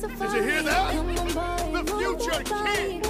Did you hear that? The future king.